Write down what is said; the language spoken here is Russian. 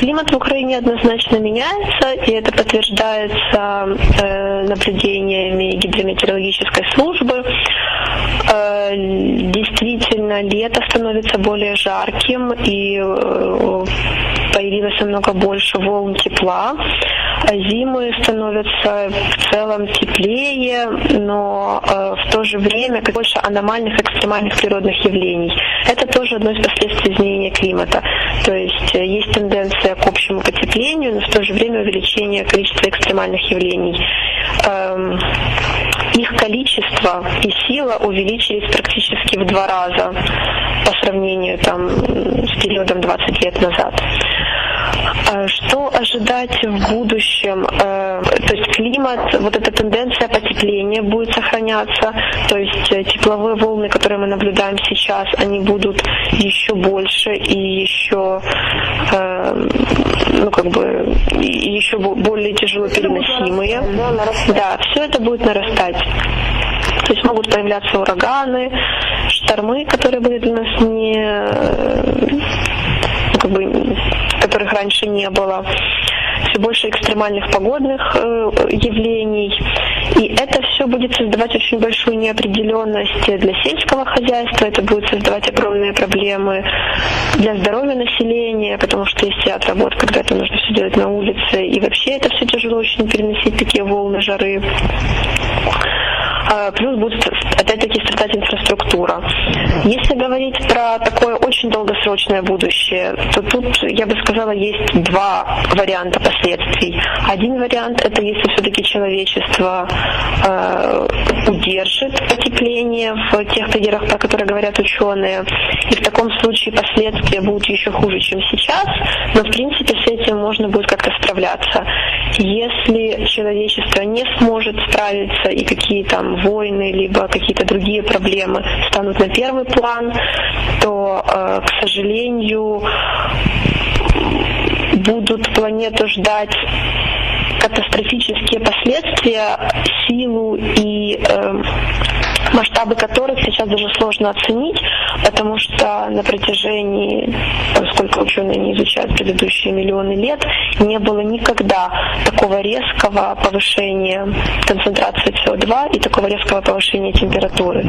Климат в Украине однозначно меняется, и это подтверждается э, наблюдениями гидрометеорологической службы. Э, действительно, лето становится более жарким, и э, появилось намного больше волн тепла. Зимы становятся в целом теплее, но э, в то же время больше аномальных экстремальных природных явлений. Это тоже одно из последствий изменения климата. То есть э, есть тенденция потеплению, но в то же время увеличение количества экстремальных явлений. Эм, их количество и сила увеличились практически в два раза по сравнению там, с периодом 20 лет назад. Э, что ожидать в будущем? Э, то есть климат, вот эта тенденция потепления будет сохраняться, то есть э, тепловые волны, которые мы наблюдаем сейчас, они будут еще больше и еще, ну как бы, еще более тяжело переносимые. Да, все это будет нарастать. То есть могут появляться ураганы, штормы, которые были для нас не как бы которых раньше не было, все больше экстремальных погодных э, явлений. И это все будет создавать очень большую неопределенность для сельского хозяйства, это будет создавать огромные проблемы для здоровья населения, потому что ряд работ, когда это нужно все делать на улице, и вообще это все тяжело очень переносить, такие волны жары. А, плюс будет опять-таки страдать инфраструктура. Если говорить про такое очень долгосрочное будущее, то тут, я бы сказала, есть два варианта последствий. Один вариант это если все-таки человечество удержит потепление в тех пределах, про которые говорят ученые. И в таком случае последствия будут еще хуже, чем сейчас, но в принципе с этим можно будет как-то справляться. Если человечество не сможет справиться и какие там войны, либо какие-то другие проблемы станут на первый план, то, э, к сожалению, будут планету ждать катастрофические последствия, силу и э, масштабы которых сейчас даже сложно оценить, потому что на протяжении, поскольку ученые не изучают предыдущие миллионы лет, не было никогда такого резкого повышения концентрации СО2 и такого резкого повышения температуры.